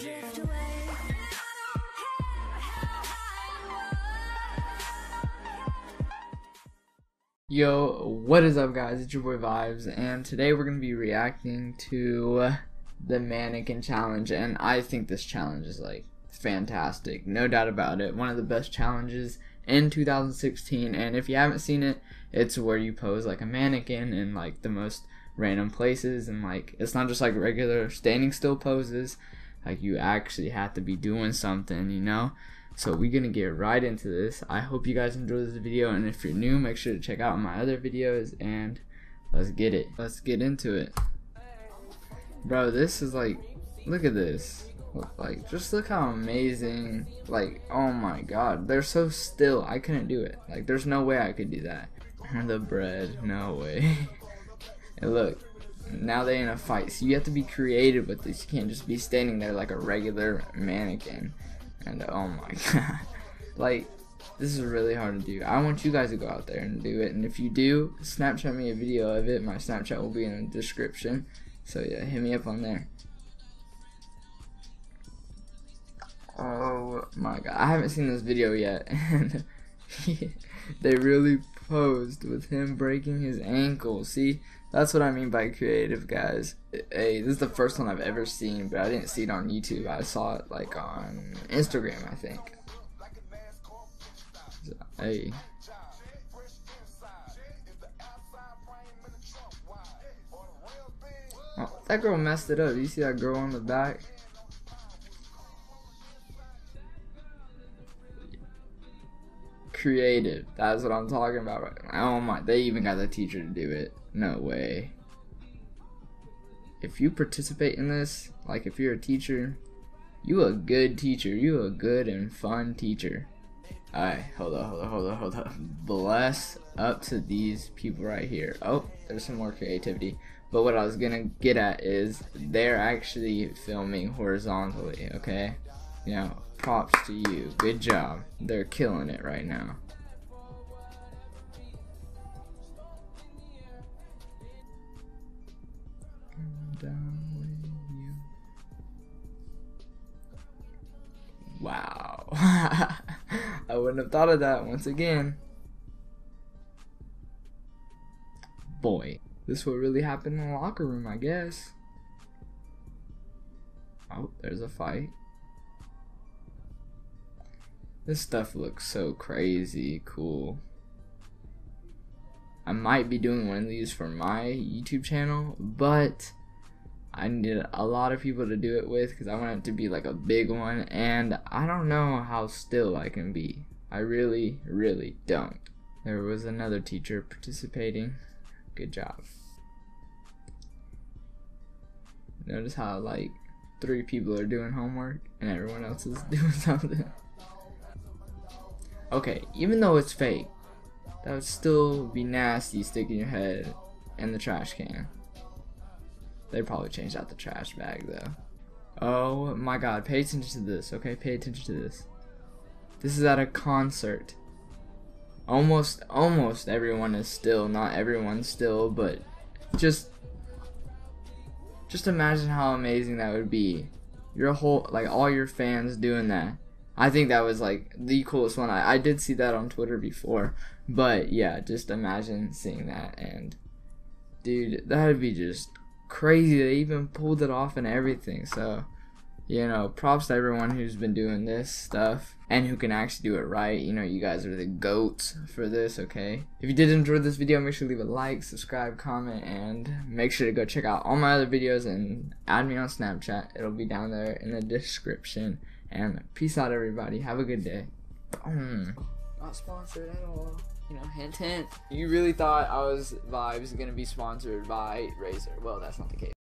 drift away. Yo, what is up, guys? It's your boy Vibez, and today we're gonna be reacting to the mannequin challenge, and I think this challenge is like fantastic, no doubt about it. One of the best challenges in 2016, and if you haven't seen it, it's where you pose like a mannequin in like the most random places, and like it's not just like regular standing still poses, like you actually have to be doing something, you know. So we're gonna get right into this. I hope you guys enjoy this video, and if you're new, make sure to check out my other videos, and let's get it. Let's get into it. Bro, this is like, look at this. Like, just look how amazing. Like, oh my god, they're so still. I couldn't do it. Like, there's no way I could do that. the bread, no way. and look, now they're in a fight, so you have to be creative with this. You can't just be standing there like a regular mannequin. And oh my god, like this is really hard to do. I want you guys to go out there and do it. And if you do, Snapchat me a video of it. My Snapchat will be in the description. So yeah, hit me up on there. Oh my god, I haven't seen this video yet, and they really posed with him breaking his ankle. See, that's what I mean by creative, guys. Hey, this is the first one I've ever seen, but I didn't see it on YouTube. I saw it like on Instagram, I think. Hey. Oh, that girl messed it up. You see that girl on the back? Creative. That's what I'm talking about. Oh my, they even got the teacher to do it. No way. If you participate in this, like if you're a teacher, you a good teacher. You a good and fun teacher. Alright, hold on, hold on, hold on, hold on. Bless up to these people right here. Oh, there's some more creativity. But what I was gonna get at is they're actually filming horizontally, okay? You know, props to you. Good job. They're killing it right now. Wow. I wouldn't have thought of that once again. Boy, this will really happen in the locker room, I guess. Oh, there's a fight. This stuff looks so crazy cool. I might be doing one of these for my YouTube channel, but I need a lot of people to do it with because I want it to be like a big one, and I don't know how still I can be. I really, really don't. There was another teacher participating. Good job. Notice how like three people are doing homework and everyone else is doing something. Okay, even though it's fake, that would still be nasty sticking your head in the trash can. They probably changed out the trash bag though. Oh my god, pay attention to this, okay? Pay attention to this. This is at a concert. Almost almost everyone is still, not everyone still, but just just imagine how amazing that would be. Your whole like all your fans doing that. I think that was like the coolest one. I, I did see that on Twitter before, but yeah, just imagine seeing that and dude, that'd be just crazy. They even pulled it off and everything. So, you know, props to everyone who's been doing this stuff and who can actually do it right. You know, you guys are the goats for this, okay? If you did enjoy this video, make sure to leave a like, subscribe, comment, and make sure to go check out all my other videos and add me on Snapchat. It'll be down there in the description. And peace out, everybody. Have a good day. Mm. Not sponsored at all. You know, hint, hint. You really thought I was Vibez gonna be sponsored by Razer. Well, that's not the case.